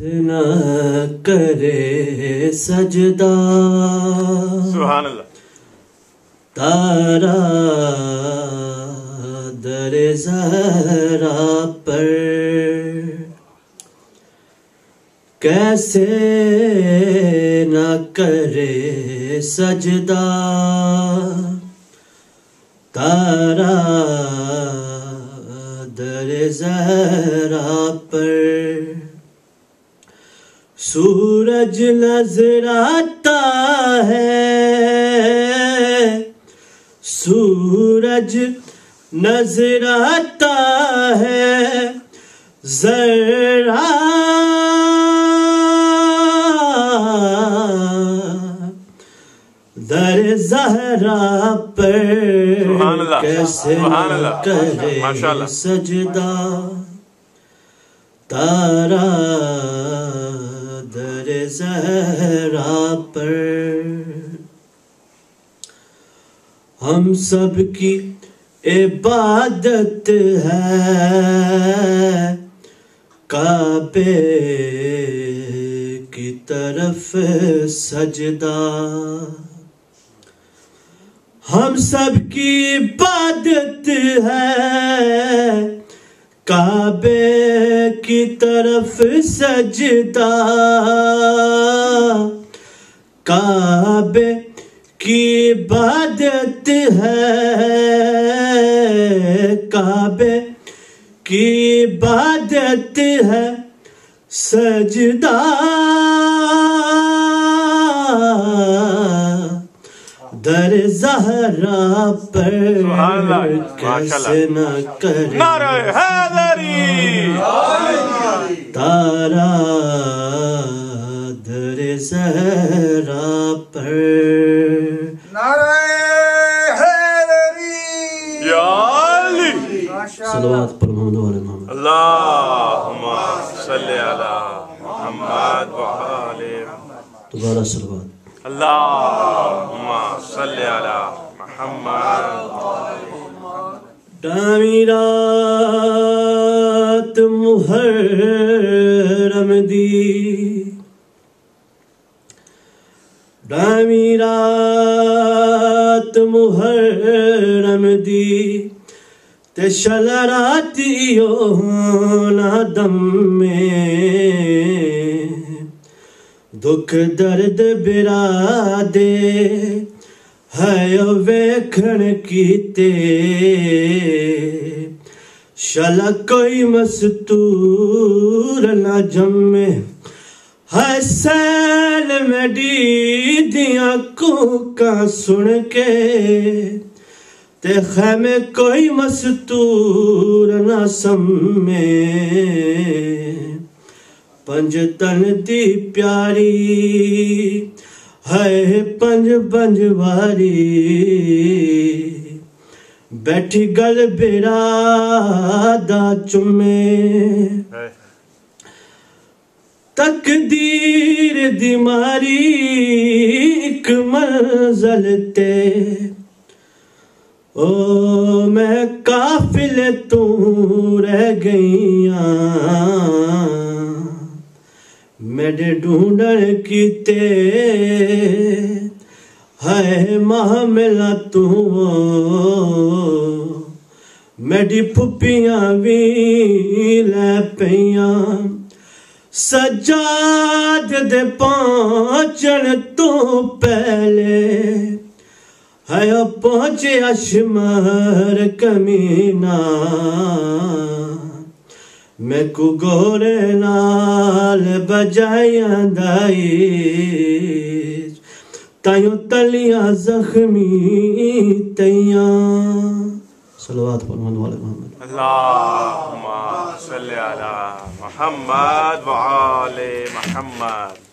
न करे सजदा। सुभान तारा दर जहरा पर। कैसे न करे सजदा। तारा दर जहरा पर। सूरज नज़र आता है। सूरज नज़र आता है। जरा दर जहरा पर कैसे करे सजदा तारा जहरा पर। हम सब की इबादत है, काबे की तरफ़ सजदा। हम सब की इबादत है, काबे की तरफ़ सजदा। काबे की इबादत है। काबे की इबादत है। सजदा। दर जहरा पर कैसे न करे। नारे हैदरी। तारा दर जहरा पर। नारे हैदरी। या सलवात पर मोहम्मद वाले मोहम्मद। अल्लाहुम्मा सल्ली अला मुहम्मद व आले। दोबारा सलवात। अल्लाहुम्मा सल्ली अला मुहम्मद तामीरात मुहर्रम दी तामीरात मुहर्रम दी ते शलरातियो ना दम में दुख दर्द बिरादे है वेखण कीते। शला कोई मस्तूर ना जमे। है सैल में दिया कूका सुन के ते खैमे कोई मस्तूर ना सम्मे पंज तन दी प्यारी है पंज पंज वारी बैठी गल बिरादा चुमे। तकदीर दी मारी एक मंजल ते। ओ मैं काफिल तू रह गईया। मेरे ढूंढण कीते है मामला तू मेरी फुप्पियाँ भी लै पईयां सजाद दे पहुंचण तो पहले है पहुँचे अशमर कमीना मैं को गोरे नाल बजाया दाई तायो तलियाँ जख्मी तैया सलवात मोहम्मद वाले मोहम्मद। अल्लाहुम्मा सल्ली अला मुहम्मद व आले मुहम्मद।